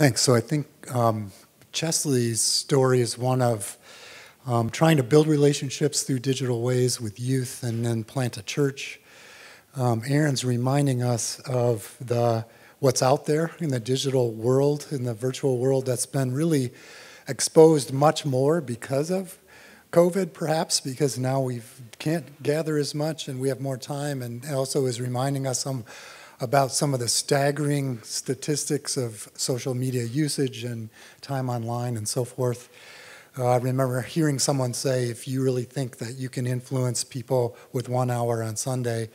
Thanks. So I think um, Chesley's story is one of um, trying to build relationships through digital ways with youth and then plant a church. Um, Aaron's reminding us of the what's out there in the digital world, in the virtual world that's been really exposed much more because of COVID, perhaps, because now we can't gather as much and we have more time, and also is reminding us some about some of the staggering statistics of social media usage and time online and so forth. Uh, I remember hearing someone say, if you really think that you can influence people with one hour on Sunday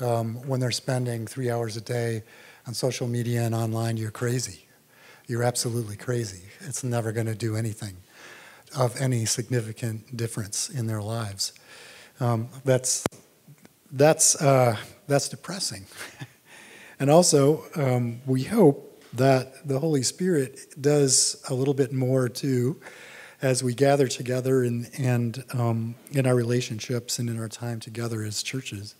um, when they're spending three hours a day on social media and online, you're crazy. You're absolutely crazy. It's never going to do anything of any significant difference in their lives. Um, that's, that's, uh, that's depressing. And also, um, we hope that the Holy Spirit does a little bit more too as we gather together and, and um, in our relationships and in our time together as churches.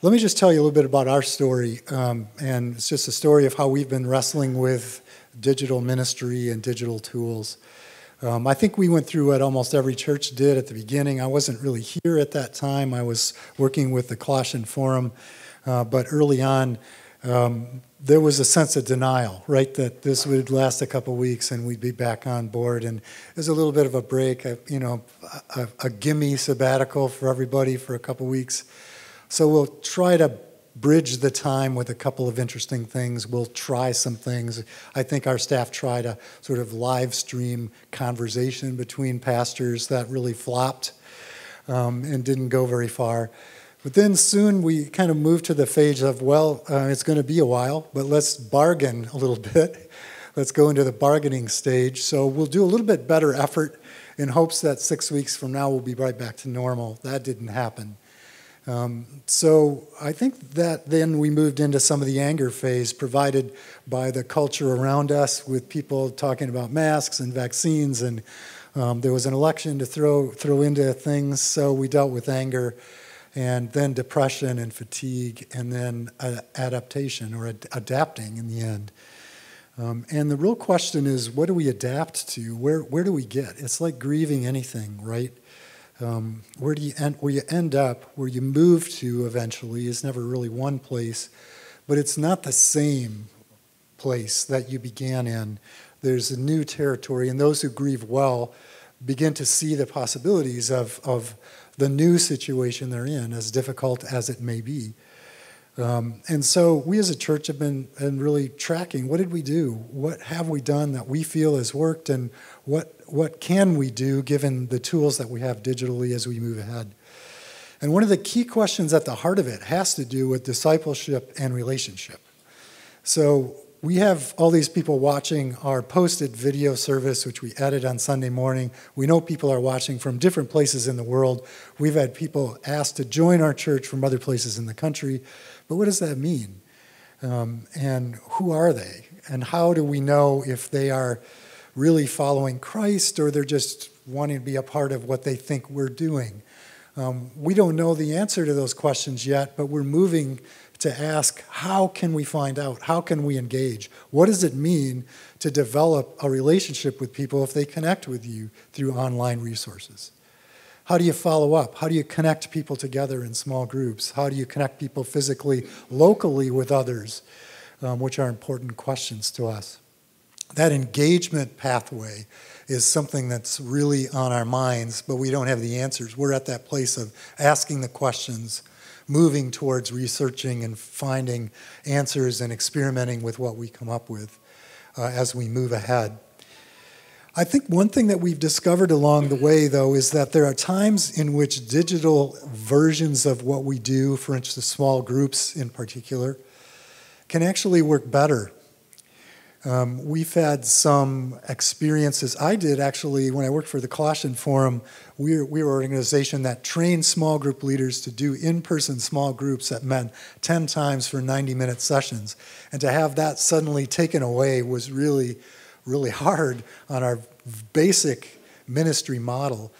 Let me just tell you a little bit about our story. Um, and it's just a story of how we've been wrestling with digital ministry and digital tools. Um, I think we went through what almost every church did at the beginning. I wasn't really here at that time. I was working with the Colossian Forum. Uh, but early on, um, there was a sense of denial, right, that this would last a couple weeks and we'd be back on board. And there's a little bit of a break, a, you know, a, a gimme sabbatical for everybody for a couple weeks. So we'll try to bridge the time with a couple of interesting things. We'll try some things. I think our staff tried a sort of live stream conversation between pastors that really flopped um, and didn't go very far. But then soon we kind of moved to the phase of, well, uh, it's going to be a while, but let's bargain a little bit. let's go into the bargaining stage. So we'll do a little bit better effort in hopes that six weeks from now we'll be right back to normal. That didn't happen. Um, so I think that then we moved into some of the anger phase provided by the culture around us with people talking about masks and vaccines and um, there was an election to throw throw into things, so we dealt with anger and then depression and fatigue, and then uh, adaptation or ad- adapting in the end. Um, and the real question is, what do we adapt to? Where where do we get? It's like grieving anything, right? Um, where do you end? Where you end up, where you move to eventually, is never really one place, but it's not the same place that you began in. There's a new territory, and those who grieve well begin to see the possibilities of of the new situation they're in, as difficult as it may be. Um, and so we as a church have been, and really tracking what did we do? What have we done that we feel has worked? And what, what can we do given the tools that we have digitally as we move ahead? And one of the key questions at the heart of it has to do with discipleship and relationship. So we have all these people watching our posted video service, which we edit on Sunday morning. We know people are watching from different places in the world. We've had people asked to join our church from other places in the country. But what does that mean? Um, and who are they? And how do we know if they are really following Christ or they're just wanting to be a part of what they think we're doing? Um, we don't know the answer to those questions yet, but we're moving to ask how can we find out? How can we engage? What does it mean to develop a relationship with people if they connect with you through online resources? How do you follow up? How do you connect people together in small groups? How do you connect people physically, locally with others, um, which are important questions to us? That engagement pathway is something that's really on our minds, but we don't have the answers. We're at that place of asking the questions moving towards researching and finding answers and experimenting with what we come up with uh, as we move ahead. I think one thing that we've discovered along the way, though, is that there are times in which digital versions of what we do, for instance, small groups in particular, can actually work better um, we've had some experiences. I did actually when I worked for the Colossian Forum. We were, we were an organization that trained small group leaders to do in person small groups that met 10 times for 90 minute sessions. And to have that suddenly taken away was really, really hard on our basic ministry model.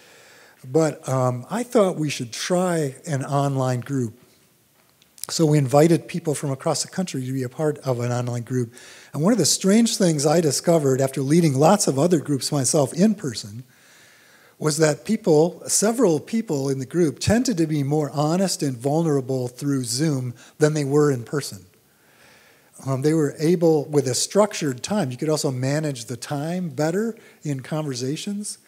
But um, I thought we should try an online group. So we invited people from across the country to be a part of an online group. And one of the strange things I discovered after leading lots of other groups myself in person was that people, several people in the group, tended to be more honest and vulnerable through Zoom than they were in person. Um, they were able, with a structured time, you could also manage the time better in conversations.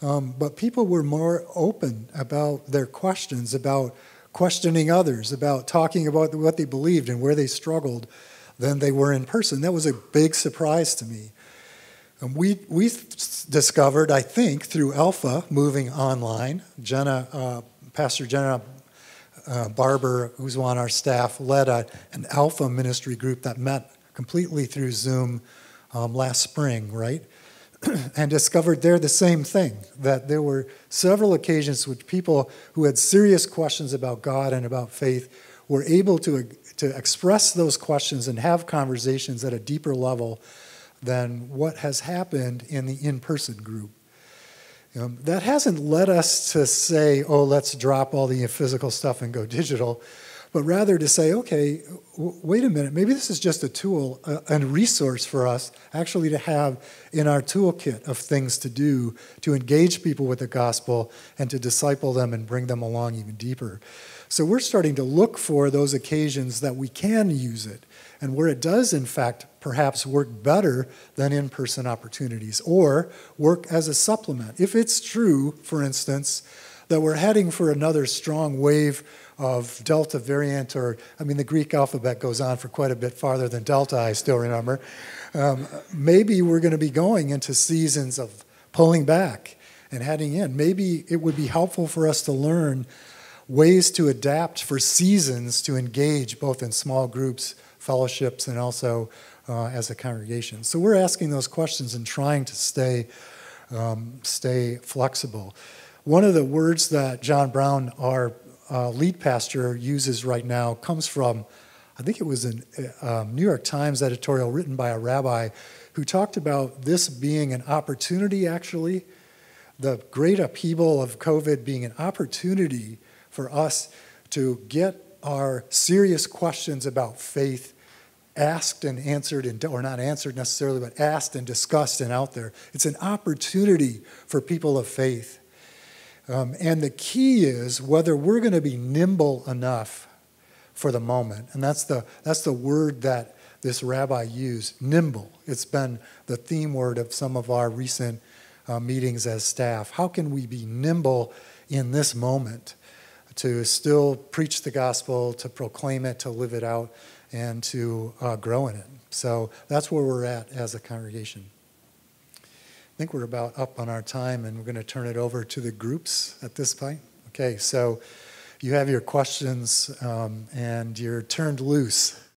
Um, but people were more open about their questions, about questioning others, about talking about what they believed and where they struggled than they were in person. That was a big surprise to me. And we, we discovered, I think, through Alpha moving online, Jenna, uh, Pastor Jenna uh, Barber, who's on our staff, led a, an Alpha ministry group that met completely through Zoom um, last spring, right? and discovered there the same thing that there were several occasions which people who had serious questions about God and about faith were able to, to express those questions and have conversations at a deeper level than what has happened in the in person group. Um, that hasn't led us to say, oh, let's drop all the physical stuff and go digital but rather to say, okay, wait a minute, maybe this is just a tool uh, and resource for us actually to have in our toolkit of things to do to engage people with the gospel and to disciple them and bring them along even deeper. So we're starting to look for those occasions that we can use it and where it does, in fact, perhaps work better than in person opportunities or work as a supplement. If it's true, for instance, that we're heading for another strong wave of Delta variant, or I mean, the Greek alphabet goes on for quite a bit farther than Delta, I still remember. Um, maybe we're going to be going into seasons of pulling back and heading in. Maybe it would be helpful for us to learn ways to adapt for seasons to engage both in small groups, fellowships, and also uh, as a congregation. So we're asking those questions and trying to stay, um, stay flexible. One of the words that John Brown, our uh, lead pastor uses right now comes from, I think it was a uh, um, New York Times editorial written by a rabbi who talked about this being an opportunity, actually, the great upheaval of COVID being an opportunity for us to get our serious questions about faith asked and answered, and, or not answered necessarily, but asked and discussed and out there. It's an opportunity for people of faith um, and the key is whether we're going to be nimble enough for the moment. And that's the, that's the word that this rabbi used nimble. It's been the theme word of some of our recent uh, meetings as staff. How can we be nimble in this moment to still preach the gospel, to proclaim it, to live it out, and to uh, grow in it? So that's where we're at as a congregation think we're about up on our time, and we're going to turn it over to the groups at this point. Okay, so you have your questions, um, and you're turned loose.